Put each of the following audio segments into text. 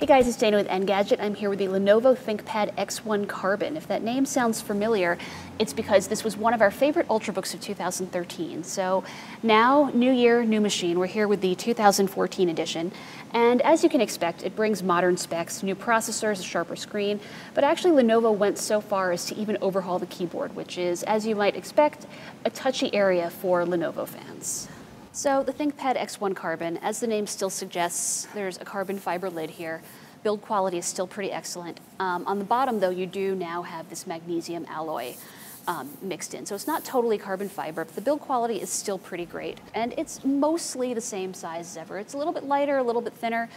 Hey guys, it's Dana with Engadget. I'm here with the Lenovo ThinkPad X1 Carbon. If that name sounds familiar, it's because this was one of our favorite Ultrabooks of 2013. So now, new year, new machine. We're here with the 2014 edition. And as you can expect, it brings modern specs, new processors, a sharper screen, but actually Lenovo went so far as to even overhaul the keyboard, which is, as you might expect, a touchy area for Lenovo fans. So the ThinkPad X1 Carbon, as the name still suggests, there's a carbon fiber lid here. Build quality is still pretty excellent. Um, on the bottom, though, you do now have this magnesium alloy um, mixed in. So it's not totally carbon fiber, but the build quality is still pretty great. And it's mostly the same size as ever. It's a little bit lighter, a little bit thinner,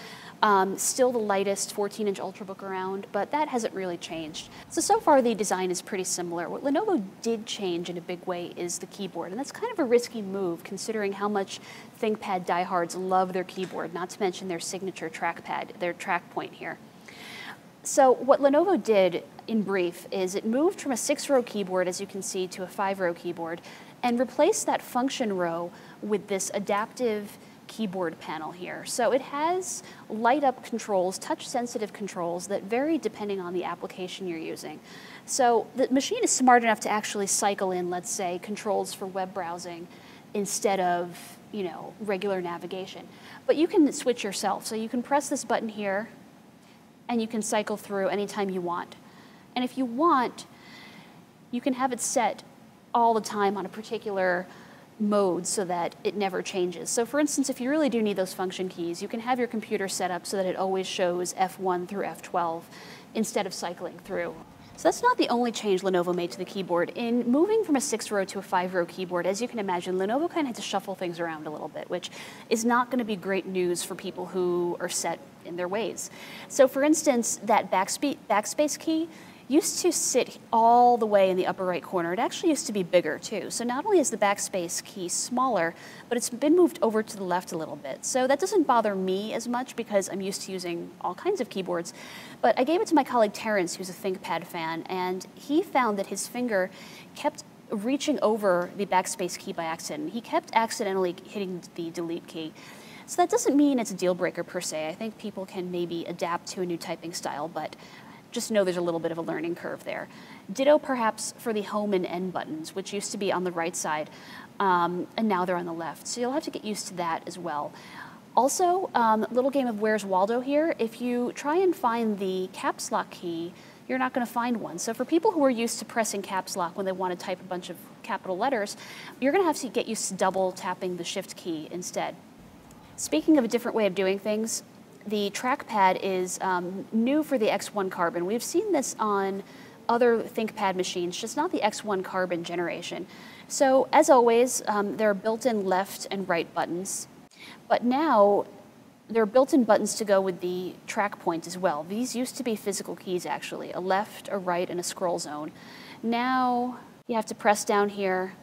um, still the lightest 14 inch Ultrabook around, but that hasn't really changed. So, so far the design is pretty similar. What Lenovo did change in a big way is the keyboard, and that's kind of a risky move considering how much ThinkPad diehards love their keyboard, not to mention their signature trackpad, their track point here. So what Lenovo did in brief is it moved from a six row keyboard, as you can see, to a five row keyboard and replaced that function row with this adaptive keyboard panel here. So it has light up controls, touch sensitive controls that vary depending on the application you're using. So the machine is smart enough to actually cycle in, let's say, controls for web browsing instead of, you know, regular navigation. But you can switch yourself. So you can press this button here and you can cycle through anytime you want. And if you want, you can have it set all the time on a particular mode so that it never changes. So for instance, if you really do need those function keys, you can have your computer set up so that it always shows F1 through F12 instead of cycling through. So that's not the only change Lenovo made to the keyboard. In moving from a six row to a five row keyboard, as you can imagine, Lenovo kind of had to shuffle things around a little bit, which is not going to be great news for people who are set in their ways. So for instance, that backspace key, used to sit all the way in the upper right corner. It actually used to be bigger too. So not only is the backspace key smaller, but it's been moved over to the left a little bit. So that doesn't bother me as much because I'm used to using all kinds of keyboards. But I gave it to my colleague Terrence, who's a ThinkPad fan, and he found that his finger kept reaching over the backspace key by accident. He kept accidentally hitting the delete key. So that doesn't mean it's a deal breaker per se. I think people can maybe adapt to a new typing style, but just know there's a little bit of a learning curve there. Ditto perhaps for the home and end buttons, which used to be on the right side, um, and now they're on the left. So you'll have to get used to that as well. Also, um, little game of Where's Waldo here. If you try and find the caps lock key, you're not going to find one. So for people who are used to pressing caps lock when they want to type a bunch of capital letters, you're going to have to get used to double tapping the shift key instead. Speaking of a different way of doing things, the trackpad is um, new for the X1 Carbon. We've seen this on other ThinkPad machines, just not the X1 Carbon generation. So as always, um, there are built-in left and right buttons, but now there are built-in buttons to go with the track point as well. These used to be physical keys actually, a left, a right, and a scroll zone. Now you have to press down here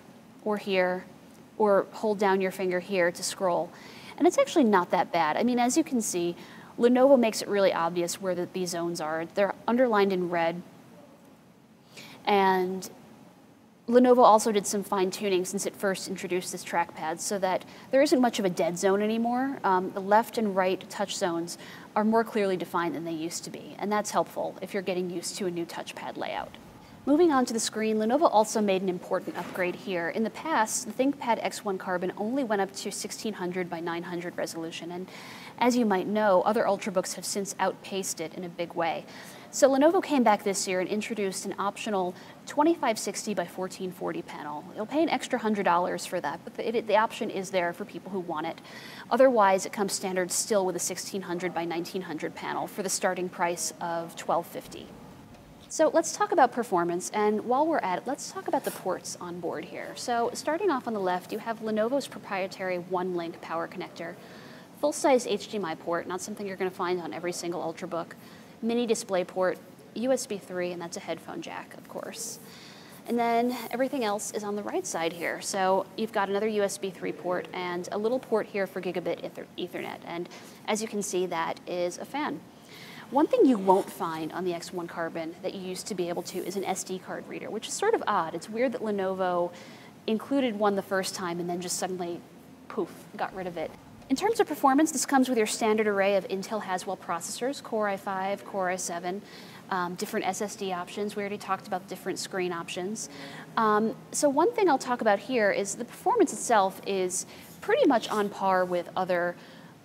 or here or hold down your finger here to scroll. And it's actually not that bad. I mean, as you can see, Lenovo makes it really obvious where the, these zones are. They're underlined in red. And Lenovo also did some fine tuning since it first introduced this trackpad so that there isn't much of a dead zone anymore. Um, the left and right touch zones are more clearly defined than they used to be, and that's helpful if you're getting used to a new touchpad layout. Moving on to the screen, Lenovo also made an important upgrade here. In the past, the ThinkPad X1 Carbon only went up to 1600 by 900 resolution, and as you might know, other Ultrabooks have since outpaced it in a big way. So Lenovo came back this year and introduced an optional 2560 by 1440 panel. You'll pay an extra $100 for that, but the, it, the, option is there for people who want it. Otherwise, it comes standard still with a 1600 by 1900 panel for the starting price of 1250. So let's talk about performance, and while we're at it, let's talk about the ports on board here. So starting off on the left, you have Lenovo's proprietary one-link power connector, full-size HDMI port, not something you're going to find on every single Ultrabook, mini display port, USB 3, and that's a headphone jack, of course. And then everything else is on the right side here. So you've got another USB 3 port and a little port here for gigabit Ethernet. And as you can see, that is a fan. One thing you won't find on the X1 Carbon that you used to be able to is an SD card reader, which is sort of odd. It's weird that Lenovo included one the first time and then just suddenly, poof, got rid of it. In terms of performance, this comes with your standard array of Intel Haswell processors, Core i5, Core i7, um, different SSD options. We already talked about different screen options. Um, so one thing I'll talk about here is the performance itself is pretty much on par with other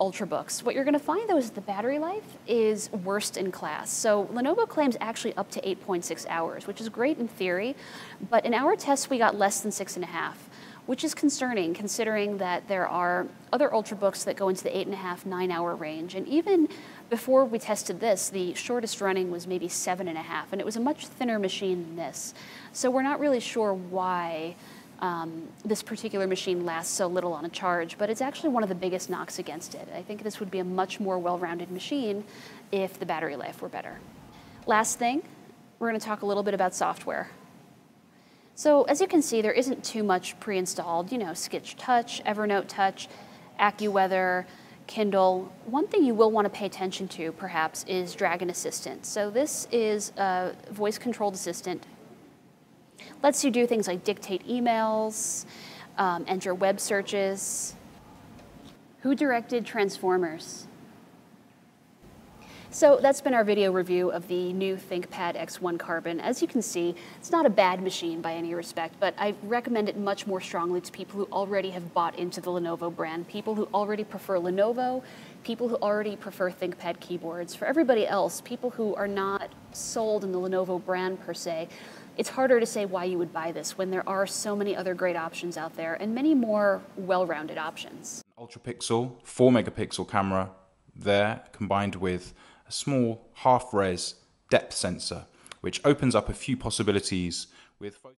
Ultrabooks. What you're going to find though is the battery life is worst in class. So Lenovo claims actually up to 8.6 hours, which is great in theory, but in our tests we got less than six and a half which is concerning considering that there are other Ultrabooks that go into the eight and a half, nine hour range. And even before we tested this, the shortest running was maybe seven and a half, and it was a much thinner machine than this. So we're not really sure why um, this particular machine lasts so little on a charge, but it's actually one of the biggest knocks against it. I think this would be a much more well-rounded machine if the battery life were better. Last thing, we're going to talk a little bit about software. So as you can see, there isn't too much pre-installed, you know, Sketch Touch, Evernote Touch, AccuWeather, Kindle. One thing you will want to pay attention to, perhaps, is Dragon Assistant. So this is a voice-controlled assistant. Lets you do things like dictate emails, um, enter web searches. Who directed Transformers? So that's been our video review of the new ThinkPad X1 Carbon. As you can see, it's not a bad machine by any respect, but I recommend it much more strongly to people who already have bought into the Lenovo brand, people who already prefer Lenovo, people who already prefer ThinkPad keyboards. For everybody else, people who are not sold in the Lenovo brand per se, it's harder to say why you would buy this when there are so many other great options out there and many more well-rounded options. Ultra pixel, 4 megapixel camera there combined with a small half-res depth sensor, which opens up a few possibilities with